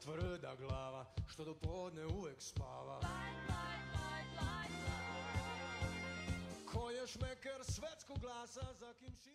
tvrda glava Što do podne uvek spava. Ko je šmeker svetskog glasa za kim ši...